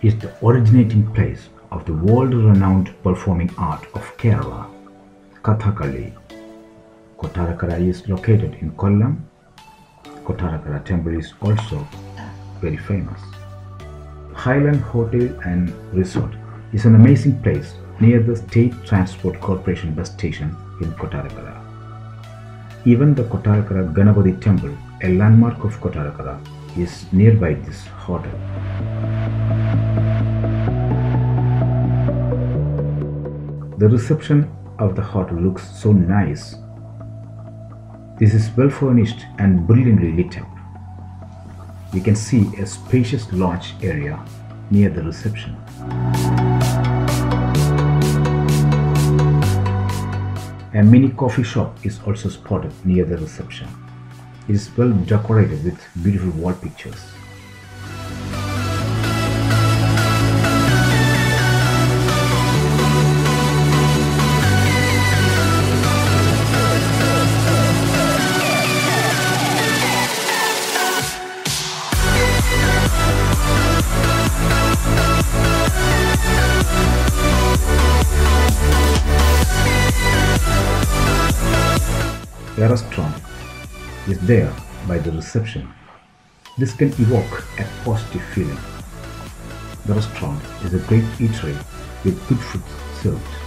Is the originating place of the world-renowned performing art of Kerala, Kathakali. Kottarakara is located in Kollam. Kottarakara temple is also very famous. Highland Hotel and Resort is an amazing place near the State Transport Corporation bus station in Kottarakara. Even the Kottarakara Ganapati temple, a landmark of Kottarakara, is nearby this hotel. The reception of the hotel looks so nice. This is well furnished and brilliantly lit up. You can see a spacious lounge area near the reception. A mini coffee shop is also spotted near the reception. It is well decorated with beautiful wall pictures. Restaurant is there by the reception. This can evoke a positive feeling. The restaurant is a great eatery with good food served.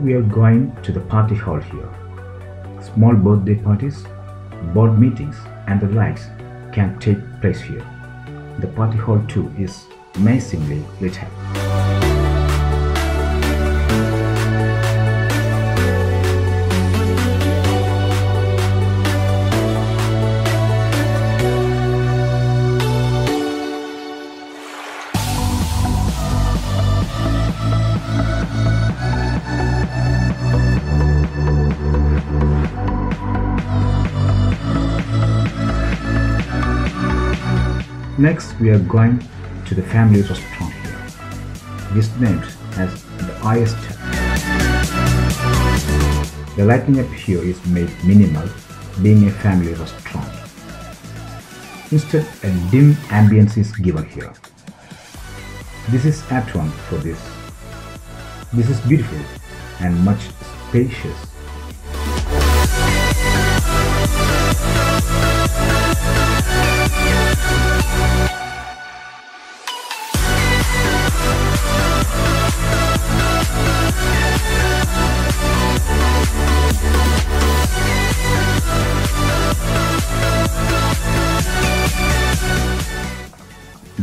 We are going to the party hall here. Small birthday parties, board meetings, and the likes can take place here. The party hall too is amazingly lit up. Next, we are going to the family restaurant here. It is named as the highest. The lighting up here is made minimal, being a family restaurant. Instead, a dim ambience is given here. This is apt one for this. This is beautiful and much spacious.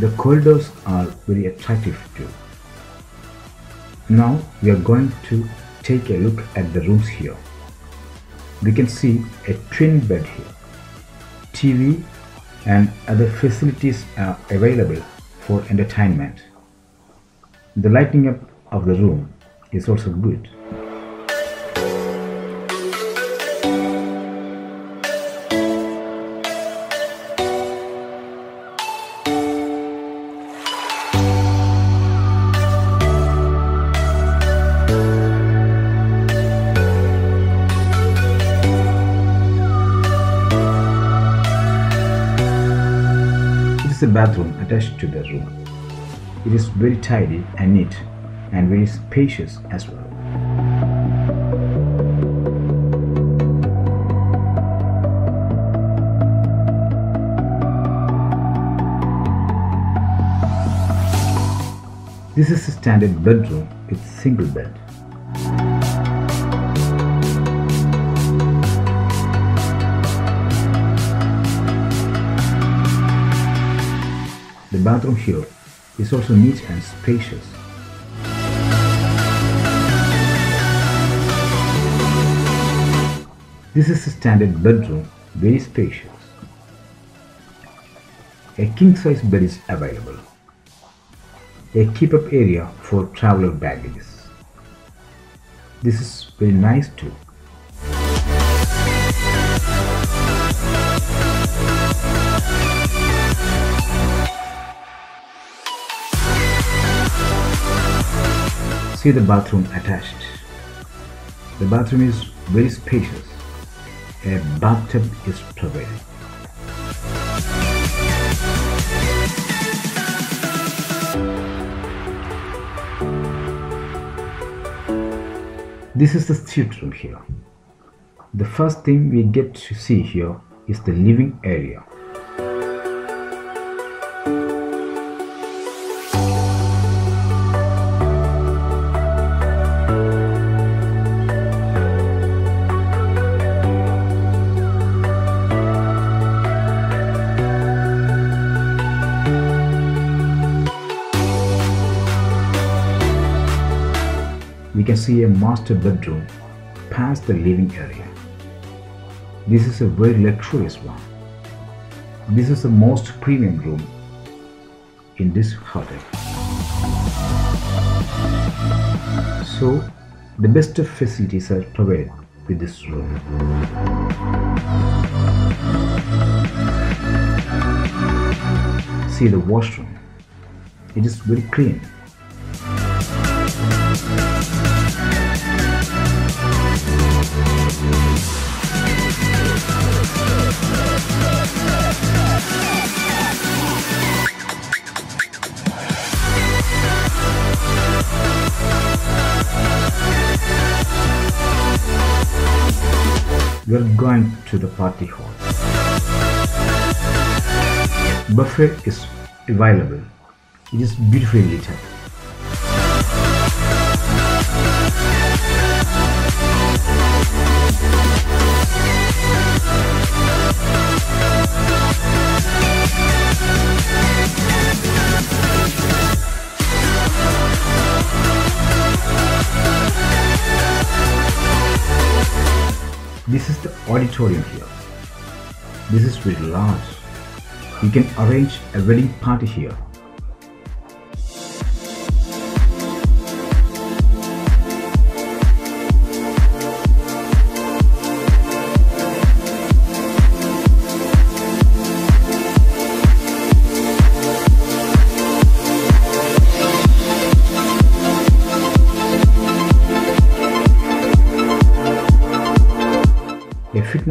The corridors are very attractive too. Now we are going to take a look at the rooms here. We can see a twin bed here. TV and other facilities are available for entertainment. The lighting up of the room is also good. Is a bathroom attached to the room. It is very tidy and neat and very spacious as well. This is a standard bedroom with single bed. The bathroom here is also neat and spacious. This is a standard bedroom, very spacious. A king size bed is available. a keep-up area for traveler baggages. This is very nice too. See the bathroom attached. The bathroom is very spacious. A bathtub is provided. This is the suite room here. The first thing we get to see here is the living area. Can see a master bedroom past the living area. This is a very luxurious one. This is the most premium room in this hotel. So, the best of facilities are provided with this room. See the washroom. It is very clean. We are going to the party hall. Buffet is available. It is beautifully lit This is the auditorium here. This is very large. You can arrange a wedding party here.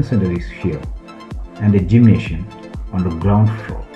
Center is here and a gymnasium on the ground floor.